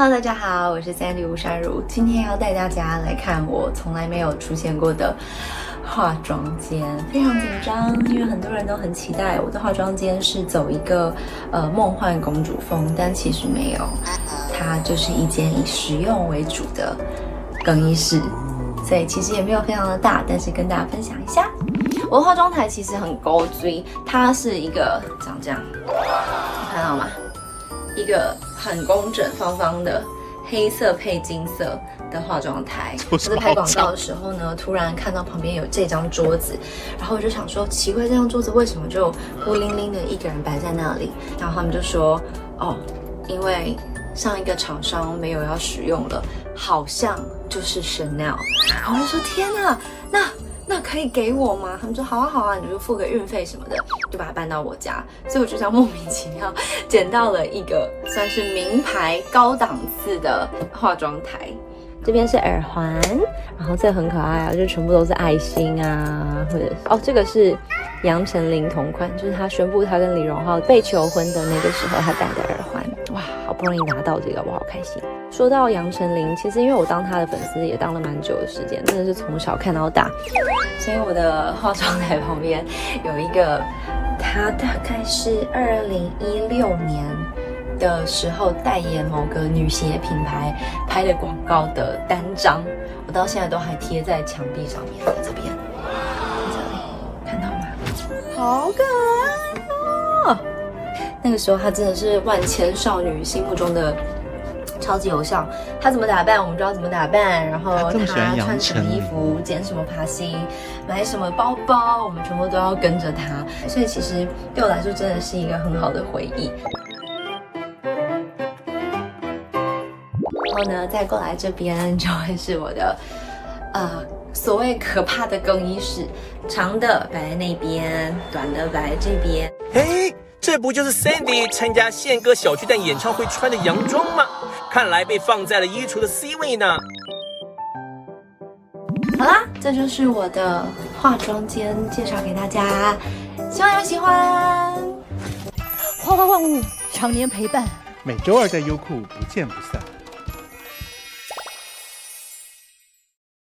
Hello，大家好，我是 Sandy 吴珊如，今天要带大家来看我从来没有出现过的化妆间，非常紧张，因为很多人都很期待我的化妆间是走一个呃梦幻公主风，但其实没有，它就是一间以实用为主的更衣室，所以其实也没有非常的大，但是跟大家分享一下，我的化妆台其实很高追，它是一个长这样，看到吗？一个很工整方方的黑色配金色的化妆台。我在拍广告的时候呢，突然看到旁边有这张桌子，然后我就想说，奇怪，这张桌子为什么就孤零零的一个人摆在那里？然后他们就说，哦，因为上一个厂商没有要使用了，好像就是 Chanel。我就说，天哪，那。那可以给我吗？他们说好啊好啊，你就付个运费什么的，就把它搬到我家。所以我就这样莫名其妙捡到了一个算是名牌高档次的化妆台。这边是耳环，然后这很可爱啊，就全部都是爱心啊，或者哦，这个是杨丞琳同款，就是他宣布他跟李荣浩被求婚的那个时候他戴的耳环。哇，好不容易拿到这个，我好开心。说到杨丞琳，其实因为我当她的粉丝也当了蛮久的时间，真的是从小看到大，所以我的化妆台旁边有一个，她大概是二零一六年的时候代言某个女鞋品牌拍的广告的单张，我到现在都还贴在墙壁上面，在这边，在这里看到吗？好可爱！那个时候她真的是万千少女心目中的。超级偶像，她怎么打扮，我们知道怎么打扮。然后她穿什么衣服，剪什么发型，买什么包包，我们全部都要跟着她。所以其实对我来说，真的是一个很好的回忆。然后呢，再过来这边就会是我的，呃，所谓可怕的更衣室，长的摆在那边，短的摆在这边。嘿，这不就是 Sandy 参加宪哥小巨蛋演唱会穿的洋装吗？看来被放在了衣橱的 C 位呢。好啦，这就是我的化妆间介绍给大家，希望你们喜欢。花花万物，常年陪伴，每周二在优酷不见不散。